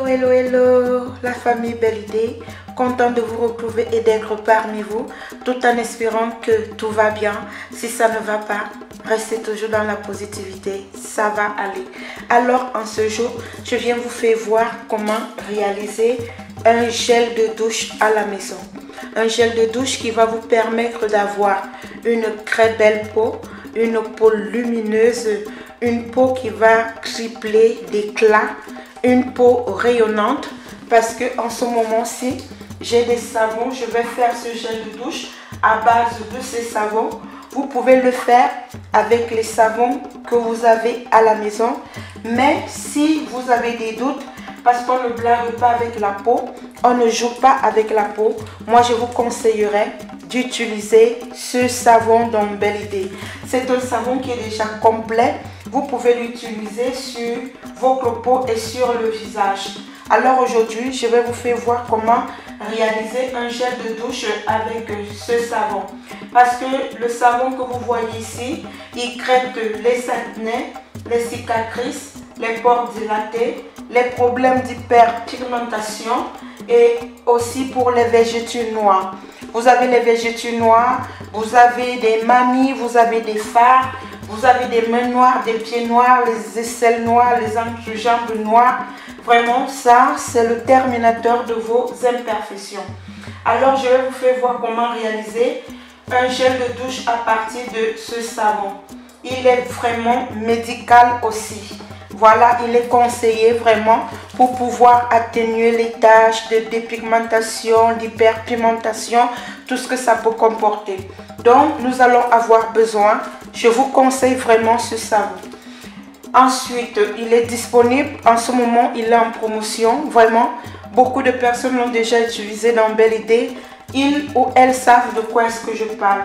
Hello, hello, hello, la famille Belle Idée. Content de vous retrouver et d'être parmi vous, tout en espérant que tout va bien. Si ça ne va pas, restez toujours dans la positivité, ça va aller. Alors, en ce jour, je viens vous faire voir comment réaliser un gel de douche à la maison. Un gel de douche qui va vous permettre d'avoir une très belle peau, une peau lumineuse, une peau qui va tripler d'éclat, une peau rayonnante parce que en ce moment-ci, j'ai des savons. Je vais faire ce gel de douche à base de ces savons. Vous pouvez le faire avec les savons que vous avez à la maison. Mais si vous avez des doutes, parce qu'on ne blague pas avec la peau, on ne joue pas avec la peau, moi je vous conseillerais d'utiliser ce savon dans Belle Idée. C'est un savon qui est déjà complet. Vous pouvez l'utiliser sur votre peau et sur le visage. Alors aujourd'hui, je vais vous faire voir comment réaliser un gel de douche avec ce savon. Parce que le savon que vous voyez ici, il traite les acnés, les cicatrices, les pores dilatés, les problèmes d'hyperpigmentation et aussi pour les végétaux noirs. Vous avez les végétaux noirs, vous avez des mamies, vous avez des phares, vous avez des mains noires, des pieds noirs, les aisselles noires, les entrejambes noires. Vraiment, ça, c'est le terminateur de vos imperfections. Alors, je vais vous faire voir comment réaliser un gel de douche à partir de ce savon. Il est vraiment médical aussi. Voilà, il est conseillé vraiment pour pouvoir atténuer les taches de dépigmentation, d'hyperpigmentation, tout ce que ça peut comporter. Donc, nous allons avoir besoin, je vous conseille vraiment ce savon. Ensuite, il est disponible, en ce moment, il est en promotion, vraiment. Beaucoup de personnes l'ont déjà utilisé dans Belle Idée. Ils ou elles savent de quoi est-ce que je parle.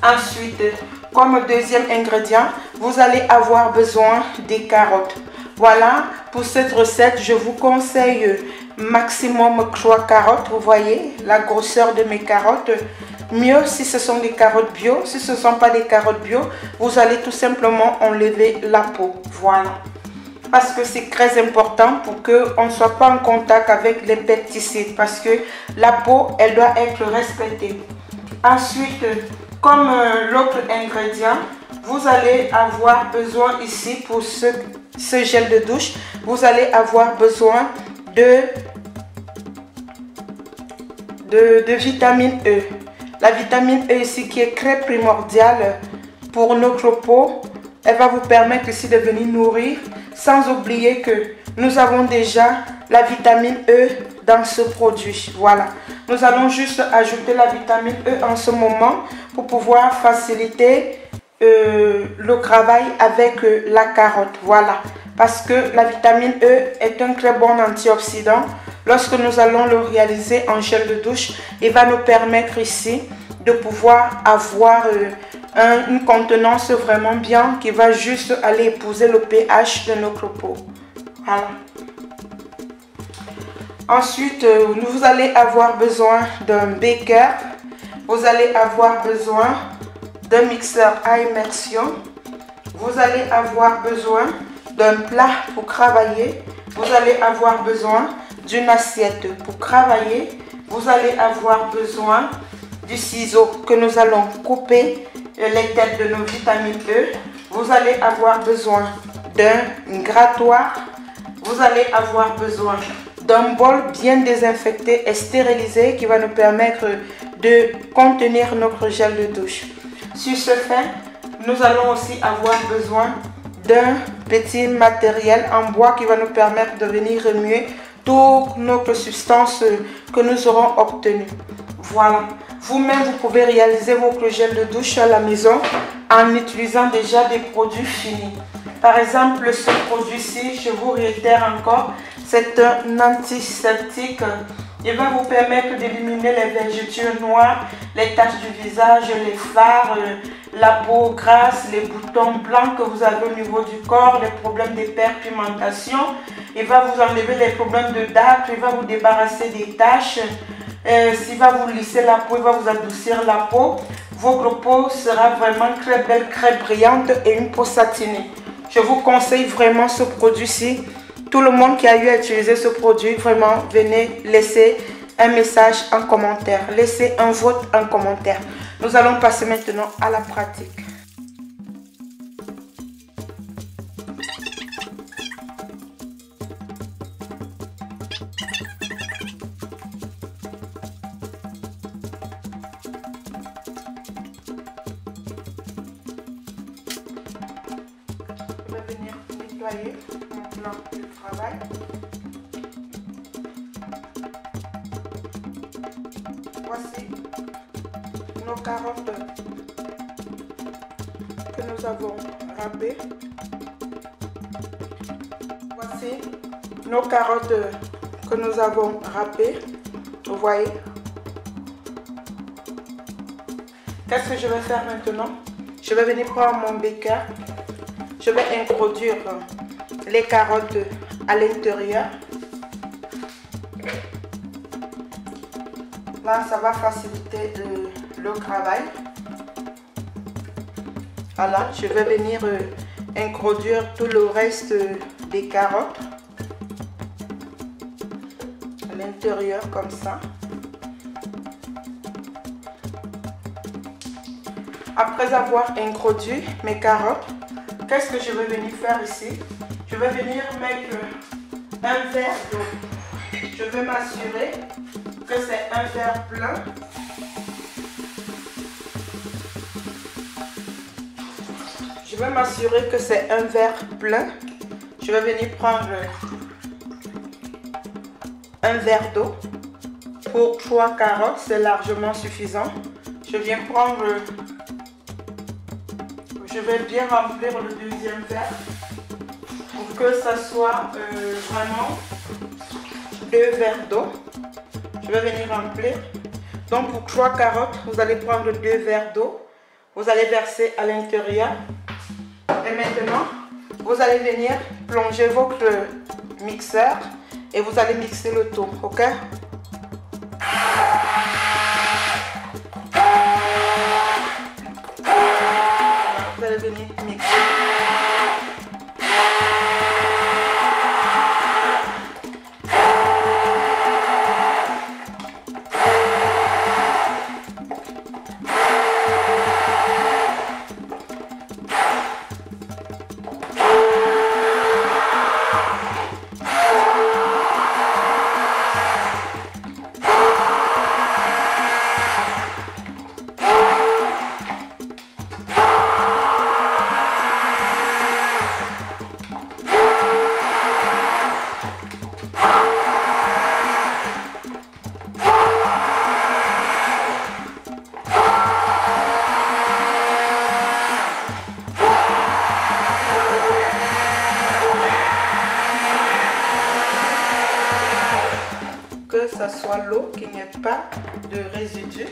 Ensuite, comme deuxième ingrédient, vous allez avoir besoin des carottes. Voilà, pour cette recette, je vous conseille maximum 3 carottes. Vous voyez la grosseur de mes carottes. Mieux si ce sont des carottes bio. Si ce ne sont pas des carottes bio, vous allez tout simplement enlever la peau. Voilà. Parce que c'est très important pour qu'on ne soit pas en contact avec les pesticides. Parce que la peau, elle doit être respectée. Ensuite, comme l'autre ingrédient, vous allez avoir besoin ici pour ce, ce, gel de douche, vous allez avoir besoin de, de, de, vitamine E. La vitamine E ici qui est très primordiale pour notre peau, elle va vous permettre ici de venir nourrir sans oublier que nous avons déjà la vitamine E dans ce produit. Voilà. Nous allons juste ajouter la vitamine E en ce moment pour pouvoir faciliter euh, le travail avec euh, la carotte. Voilà. Parce que la vitamine E est un très bon antioxydant. Lorsque nous allons le réaliser en gel de douche, il va nous permettre ici de pouvoir avoir euh, un, une contenance vraiment bien qui va juste aller épouser le pH de notre peau. Voilà. Ensuite, vous allez avoir besoin d'un beaker. Vous allez avoir besoin d'un mixeur à immersion. Vous allez avoir besoin d'un plat pour travailler. Vous allez avoir besoin d'une assiette pour travailler. Vous allez avoir besoin du ciseau que nous allons couper les têtes de nos vitamines E. Vous allez avoir besoin d'un grattoir. Vous allez avoir besoin d'un bol bien désinfecté et stérilisé qui va nous permettre de contenir notre gel de douche. Sur ce fait, nous allons aussi avoir besoin d'un petit matériel en bois qui va nous permettre de venir remuer toutes nos substances que nous aurons obtenues. Voilà. Vous-même, vous pouvez réaliser votre gel de douche à la maison en utilisant déjà des produits finis. Par exemple, ce produit-ci, je vous réitère encore, c'est un antiseptique. Il va vous permettre d'éliminer les végétures noires, les taches du visage, les phares, la peau grasse, les boutons blancs que vous avez au niveau du corps, les problèmes d'hyperpigmentation. Il va vous enlever les problèmes de date, il va vous débarrasser des taches. Euh, S'il va vous lisser la peau, il va vous adoucir la peau. Votre peau sera vraiment très belle, très brillante et une peau satinée. Je vous conseille vraiment ce produit-ci tout le monde qui a eu à utiliser ce produit, vraiment, venez laisser un message en commentaire. Laissez un vote en commentaire. Nous allons passer maintenant à la pratique. Travail. Voici nos carottes que nous avons râpées. Voici nos carottes que nous avons râpées. Vous voyez? Qu'est-ce que je vais faire maintenant? Je vais venir prendre mon beaker. Je vais introduire les carottes à l'intérieur. Là, ça va faciliter le, le, travail. Voilà, je vais venir euh, introduire tout le reste des carottes à l'intérieur comme ça. Après avoir introduit mes carottes, qu'est-ce que je vais venir faire ici? Je vais venir mettre un verre d'eau. Je vais m'assurer que c'est un verre plein. Je vais m'assurer que c'est un verre plein. Je vais venir prendre un verre d'eau. Pour trois carottes, c'est largement suffisant. Je viens prendre je vais bien remplir le deuxième verre que ça soit euh, vraiment deux verres d'eau. Je vais venir remplir. Donc pour trois carottes, vous allez prendre deux verres d'eau. Vous allez verser à l'intérieur. Et maintenant, vous allez venir plonger votre mixeur et vous allez mixer le tout, ok? Ça soit l'eau, qu'il n'y ait pas de résidus.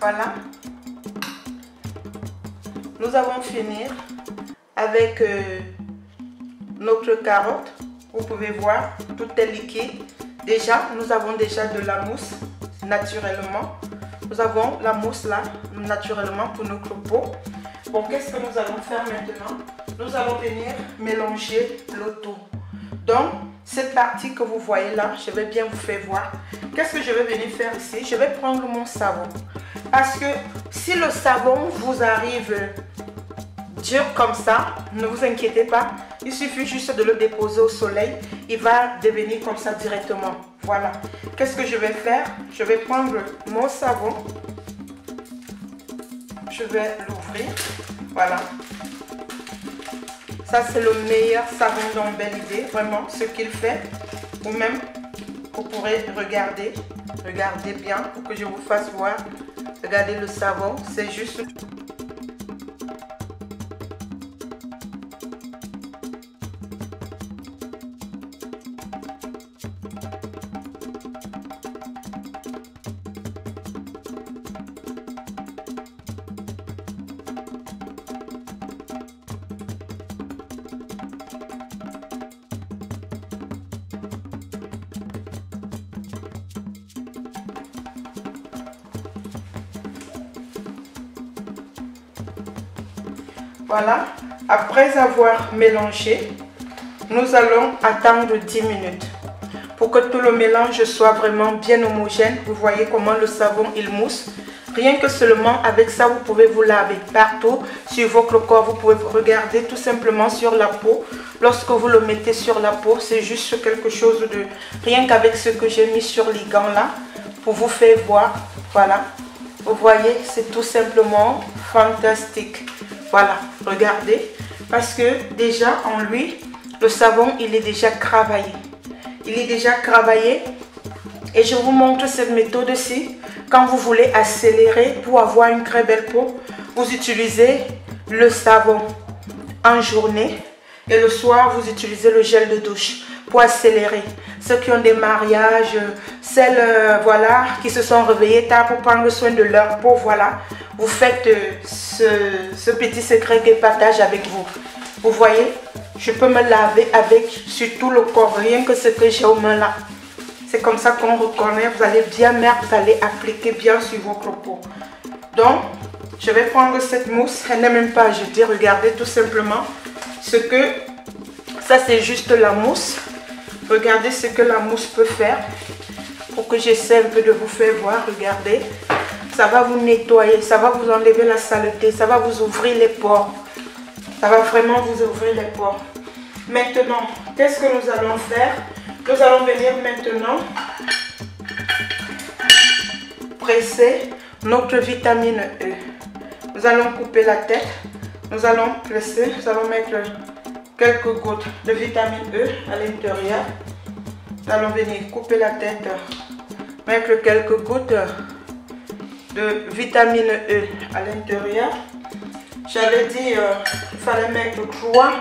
Voilà. Nous allons finir avec euh, notre carotte. Vous pouvez voir, tout est liquide. Déjà, nous avons déjà de la mousse naturellement. Nous avons la mousse là, naturellement pour notre peau. Bon, qu'est-ce que nous allons faire maintenant? Nous allons venir mélanger le tout. Donc, cette partie que vous voyez là, je vais bien vous faire voir. Qu'est-ce que je vais venir faire ici? Je vais prendre mon savon. Parce que si le savon vous arrive dur comme ça, ne vous inquiétez pas. Il suffit juste de le déposer au soleil. Il va devenir comme ça directement. Voilà. Qu'est-ce que je vais faire? Je vais prendre mon savon. Je vais l'ouvrir. Voilà. Ça, c'est le meilleur savon Idée. Vraiment, ce qu'il fait. Ou même, vous pourrez regarder. Regardez bien pour que je vous fasse voir. Regardez le savon. C'est juste... Voilà. Après avoir mélangé, nous allons attendre 10 minutes pour que tout le mélange soit vraiment bien homogène. Vous voyez comment le savon il mousse. Rien que seulement avec ça, vous pouvez vous laver partout sur votre corps. Vous pouvez regarder tout simplement sur la peau. Lorsque vous le mettez sur la peau, c'est juste quelque chose de... Rien qu'avec ce que j'ai mis sur les gants là, pour vous faire voir. Voilà. Vous voyez, c'est tout simplement fantastique. Voilà, regardez. Parce que déjà en lui, le savon, il est déjà travaillé. Il est déjà travaillé. Et je vous montre cette méthode-ci. Quand vous voulez accélérer pour avoir une très belle peau, vous utilisez le savon en journée et le soir, vous utilisez le gel de douche pour accélérer. Ceux qui ont des mariages, celles euh, voilà, qui se sont réveillées tard pour prendre soin de leur peau, voilà, vous faites euh, ce, petit secret que partage avec vous. Vous voyez, je peux me laver avec sur tout le corps, rien que ce que j'ai aux mains là. C'est comme ça qu'on reconnaît, vous allez bien mettre, vous allez appliquer bien sur votre peau. Donc, je vais prendre cette mousse, elle n'est même pas jetée, regardez tout simplement ce que, ça c'est juste la mousse. Regardez ce que la mousse peut faire. Pour que j'essaie un peu de vous faire voir, regardez. Ça va vous nettoyer, ça va vous enlever la saleté, ça va vous ouvrir les pores. Ça va vraiment vous ouvrir les pores. Maintenant, qu'est-ce que nous allons faire? Nous allons venir maintenant presser notre vitamine E. Nous allons couper la tête. Nous allons presser, nous allons mettre quelques gouttes de vitamine E à l'intérieur. Nous allons venir couper la tête, mettre quelques gouttes de vitamine E à l'intérieur. J'avais dit euh, fallait mettre 3.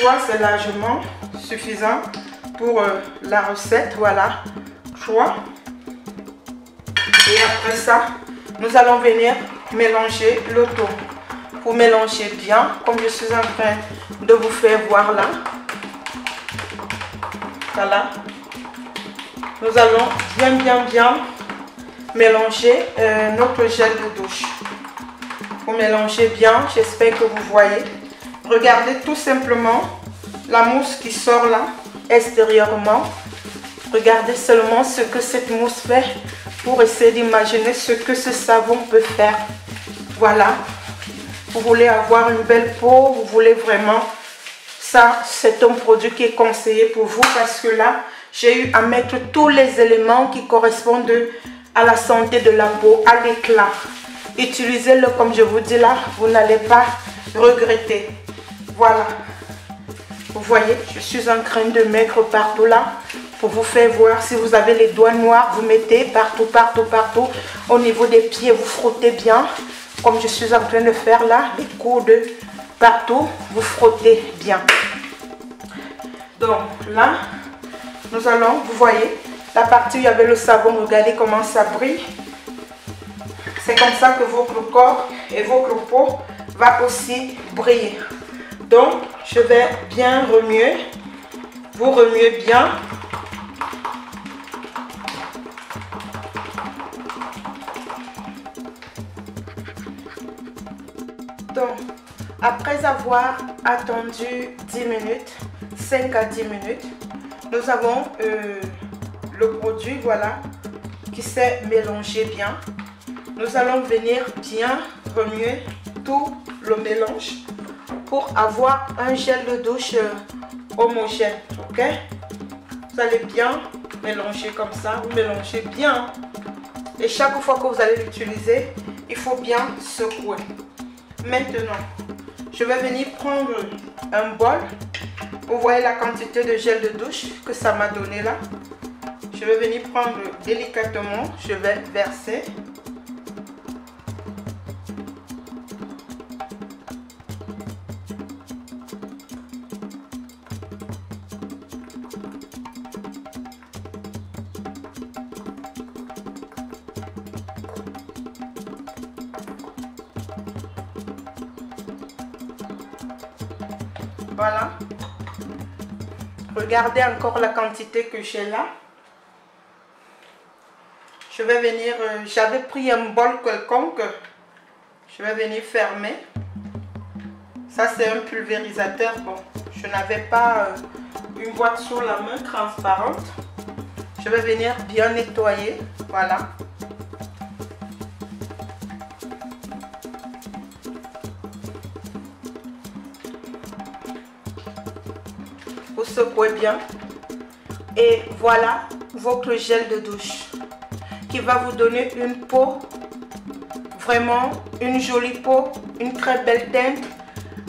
3 c'est largement suffisant pour euh, la recette. Voilà, 3. Et après ça, nous allons venir mélanger le tout pour mélanger bien, comme je suis en train de vous faire voir là. Voilà. Nous allons bien, bien, bien mélanger euh, notre gel de douche. Pour mélanger bien, j'espère que vous voyez. Regardez tout simplement la mousse qui sort là, extérieurement. Regardez seulement ce que cette mousse fait pour essayer d'imaginer ce que ce savon peut faire. Voilà, vous voulez avoir une belle peau, vous voulez vraiment, ça c'est un produit qui est conseillé pour vous parce que là, j'ai eu à mettre tous les éléments qui correspondent la santé de la peau, à l'éclat. Utilisez-le comme je vous dis là, vous n'allez pas regretter. Voilà. Vous voyez, je suis en train de mettre partout là pour vous faire voir. Si vous avez les doigts noirs, vous mettez partout, partout, partout. Au niveau des pieds, vous frottez bien comme je suis en train de faire là, les coudes partout, vous frottez bien. Donc là, nous allons, vous voyez, la partie où il y avait le savon, regardez comment ça brille. C'est comme ça que votre corps et votre peau va aussi briller. Donc, je vais bien remuer. Vous remuez bien Donc, après avoir attendu 10 minutes, 5 à 10 minutes, nous avons euh, le produit, voilà, qui s'est mélangé bien. Nous allons venir bien remuer tout le mélange pour avoir un gel de douche euh, homogène, ok? Vous allez bien mélanger comme ça, vous mélangez bien. Et chaque fois que vous allez l'utiliser, il faut bien secouer. Maintenant, je vais venir prendre un bol. Vous voyez la quantité de gel de douche que ça m'a donné là? Je vais venir prendre délicatement, je vais verser. Voilà. Regardez encore la quantité que j'ai là. Je vais venir, euh, j'avais pris un bol quelconque. Je vais venir fermer. Ça, c'est un pulvérisateur. Bon, je n'avais pas euh, une boîte sur la main transparente. Je vais venir bien nettoyer. Voilà. Vous secouez bien. Et voilà votre gel de douche va vous donner une peau, vraiment une jolie peau, une très belle teinte,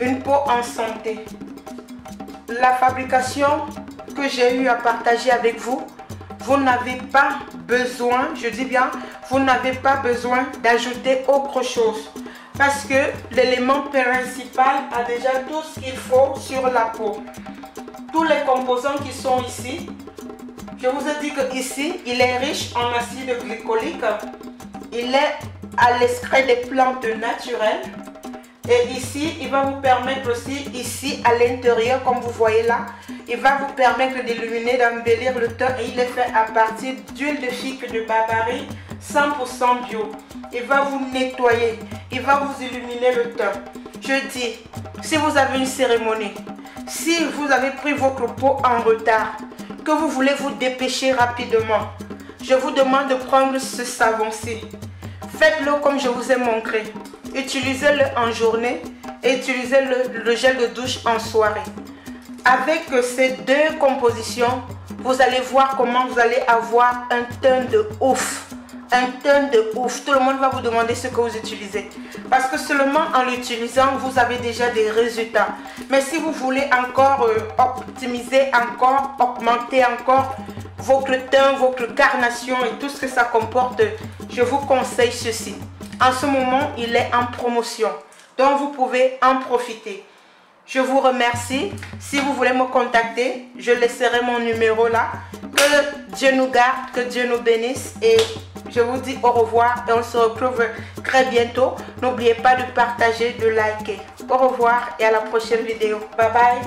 une peau en santé. La fabrication que j'ai eu à partager avec vous, vous n'avez pas besoin, je dis bien, vous n'avez pas besoin d'ajouter autre chose. Parce que l'élément principal a déjà tout ce qu'il faut sur la peau. Tous les composants qui sont ici, je vous ai dit que ici, il est riche en acide glycolique. Il est à l'extrait des plantes naturelles. Et ici, il va vous permettre aussi, ici à l'intérieur, comme vous voyez là, il va vous permettre d'illuminer, d'embellir le teint. Et il est fait à partir d'huile de figue de barbarie 100% bio. Il va vous nettoyer, il va vous illuminer le teint. Je dis, si vous avez une cérémonie, si vous avez pris votre peau en retard, que vous voulez vous dépêcher rapidement, je vous demande de prendre ce savon-ci. Faites-le comme je vous ai montré. Utilisez-le en journée et utilisez le, le, gel de douche en soirée. Avec ces deux compositions, vous allez voir comment vous allez avoir un teint de ouf un teint de ouf. Tout le monde va vous demander ce que vous utilisez. Parce que seulement en l'utilisant, vous avez déjà des résultats. Mais si vous voulez encore euh, optimiser, encore augmenter encore votre teint, votre carnation et tout ce que ça comporte, je vous conseille ceci. En ce moment, il est en promotion. Donc, vous pouvez en profiter. Je vous remercie. Si vous voulez me contacter, je laisserai mon numéro là. Que Dieu nous garde, que Dieu nous bénisse et je vous dis au revoir et on se retrouve très bientôt. N'oubliez pas de partager, de liker. Au revoir et à la prochaine vidéo. Bye bye.